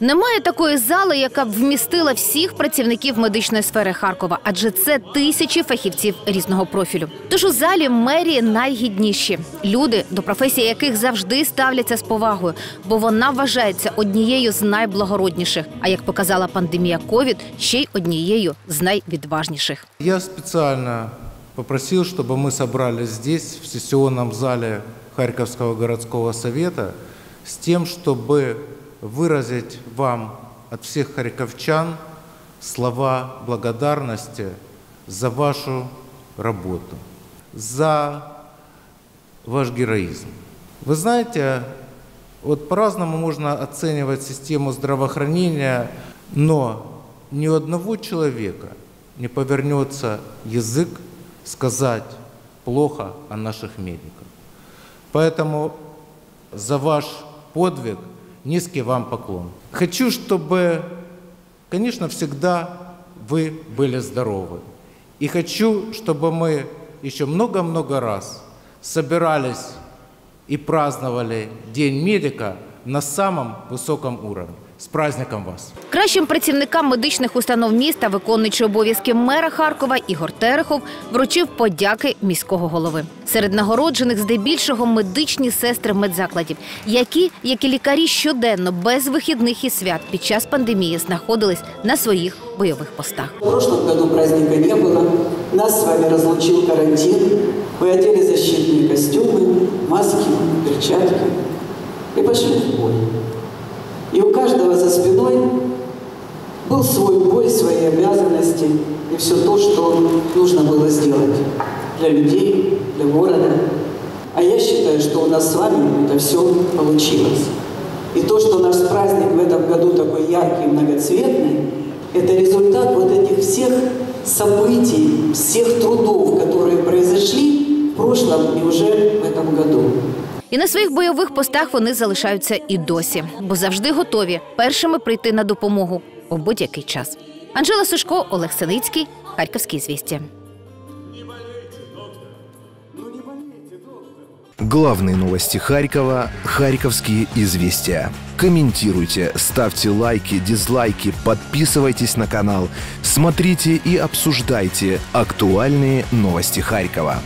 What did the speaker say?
Немає такої зали, яка б вмістила всіх працівників медичної сфери Харкова, адже це тисячі фахівців різного профілю. Тож у залі мерії найгідніші люди, до професії яких завжди ставляться з повагою, бо вона вважається однією з найблагородніших. А як показала пандемія ковід, ще й однією з найвідважніших. Я специально попросил, чтобы мы собрались здесь, в сессионном зале Харьковского городского совета, с тем, чтобы выразить вам от всех харьковчан слова благодарности за вашу работу, за ваш героизм. Вы знаете, вот по-разному можно оценивать систему здравоохранения, но ни одного человека не повернется язык сказать плохо о наших медиках. Поэтому за ваш подвиг низкий вам поклон. Хочу, чтобы, конечно, всегда вы были здоровы. И хочу, чтобы мы еще много-много раз собирались и праздновали День медика на самом высоком уровне. С праздником вас! Кращим працівникам медичних установ міста, виконуючи обов'язки мера Харкова Ігор Терехов, вручив подяки міського голови. Серед нагороджених здебільшого медичні сестри медзакладів, які, як і лікарі, щоденно без вихідних і свят під час пандемії знаходились на своїх бойових постах. В прошлом году праздника не было. Нас с вами разлучил карантин. Вы одели защитные костюмы, маски, перчатки и пошли в бой. Каждого за спиной был свой бой, свои обязанности и все то, что нужно было сделать для людей, для города. А я считаю, что у нас с вами это все получилось. И то, что наш праздник в этом году такой яркий и многоцветный, это результат вот этих всех событий, всех трудов, которые произошли в прошлом и уже в этом году. І на своїх бойових постах вони залишаються і досі, бо завжди готові першими прийти на допомогу у будь-який час. Анжела Сушко, Олег Синицький, Харківські звісті. Главные новости Харькова. Харьковские известия. Комментируйте, ставьте лайки, дизлайки, подписывайтесь на канал. Смотрите и обсуждайте актуальные новости Харькова.